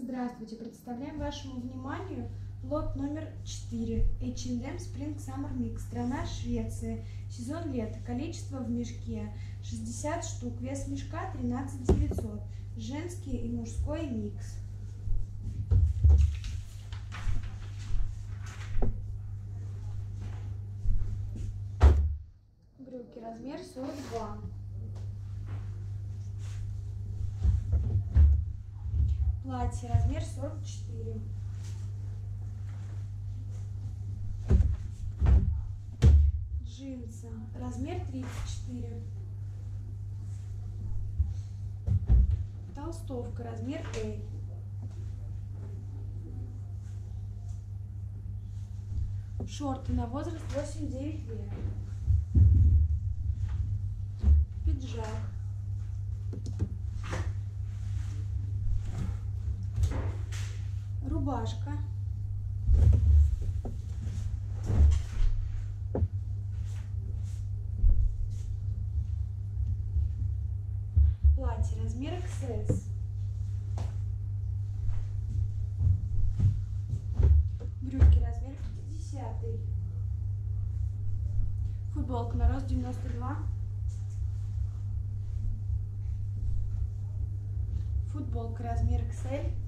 Здравствуйте! Представляем вашему вниманию лот номер 4 H&M Spring Summer Mix. Страна Швеция. Сезон лета. Количество в мешке 60 штук. Вес мешка 13 900. Женский и мужской микс. Брюки. Размер 42. Платье. Размер 44. Джинсы. Размер 34. Толстовка. Размер L. Шорты на возраст 8-9 лет. Пиджак. Рубашка. Платье размер XS. Брюки размер 50. Футболка на рост 92. Футболка размер XL.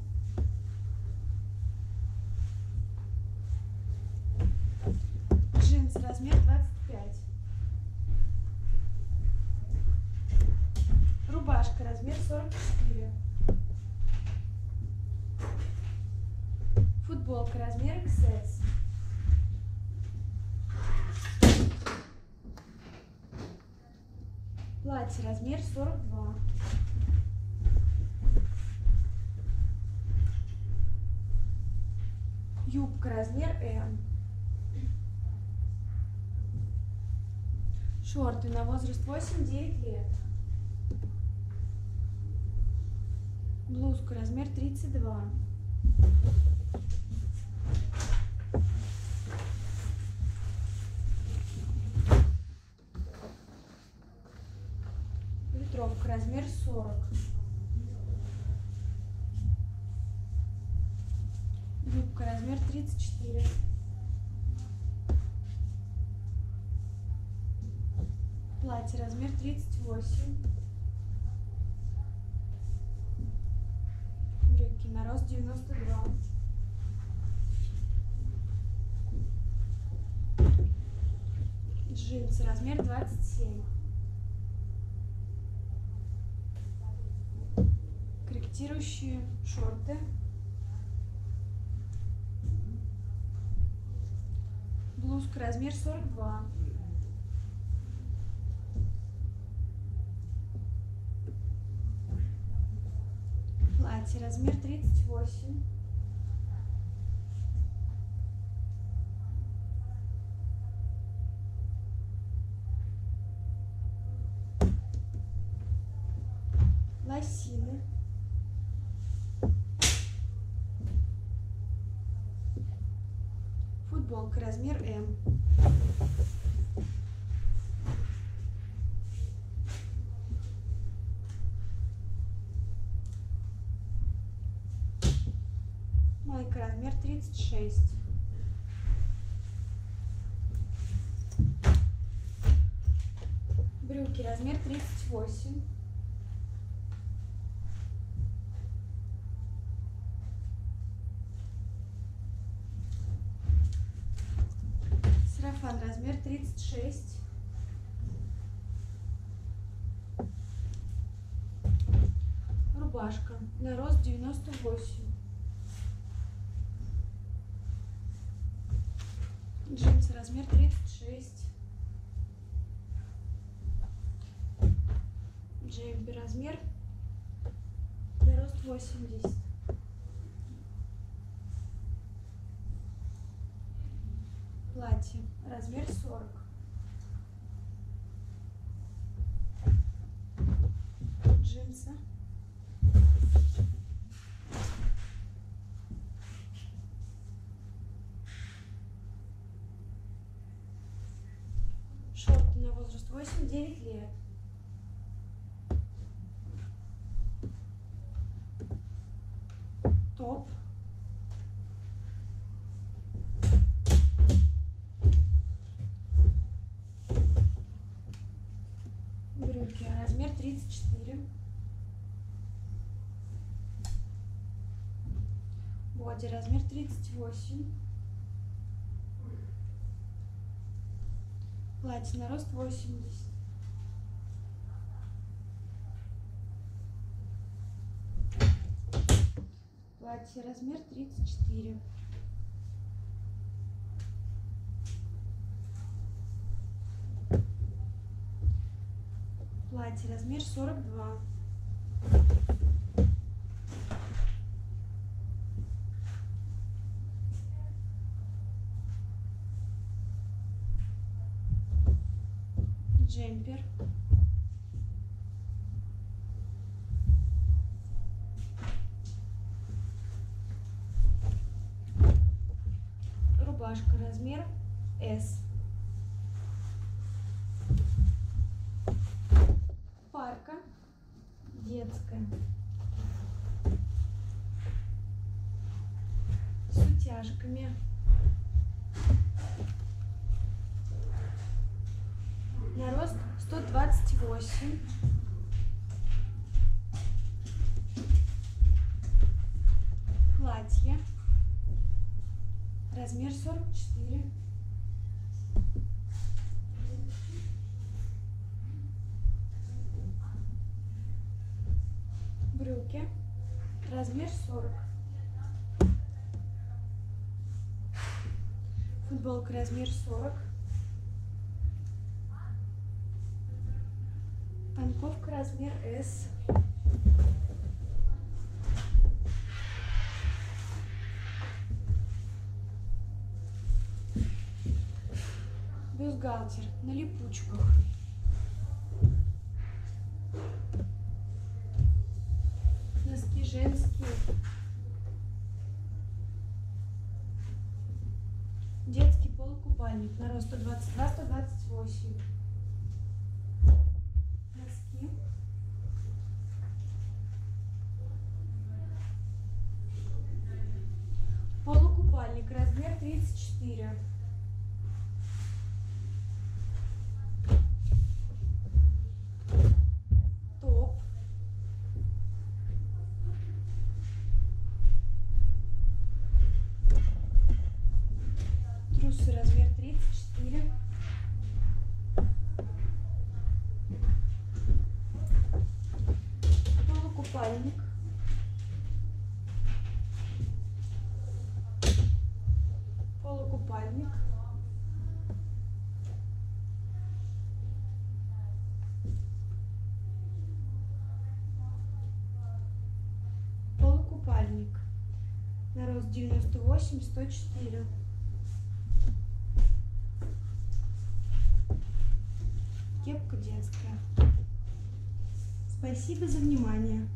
Джинсы размер 25. Рубашка размер 44. Футболка размер XS. Платье размер 42. Юбка размер М. Шорты на возраст 8-9 лет. Блузка размер 32. Ветровка размер 40. Юбка размер 34. Платье размер 38. Брюки на рост 92. Джинсы размер 27. Корректирующие шорты. Блузка размер 42. Платье размер 38. Лосины. Футболка размер М. размер 36. Брюки размер 38. Сарафан размер 36. Рубашка на рост 98. Джинсы размер 36. Джеймби размер на рост 80. Платье размер 40. Джинсы. Шорты на возраст 8-9 лет. топ. Брюки, размер 34. Боди, размер 38. Платье на рост 80. Платье размер 34. Платье размер 42. Джемпер. Рубашка размер S. Парка детская. С утяжками. На рост 128. Платье. Размер 44. Брюки. Размер 40. Футболка размер 40. Панковка размер S. Бюстгальтер на липучках. Носки женские. Детский полукупальник на рост 122-128. Носки. Полукупальник размер 34. Топ. Трусы размер 34. Полукупальник. Полукупальник. Полукупальник. На рост 98, 104. Кепка детская. Спасибо за внимание.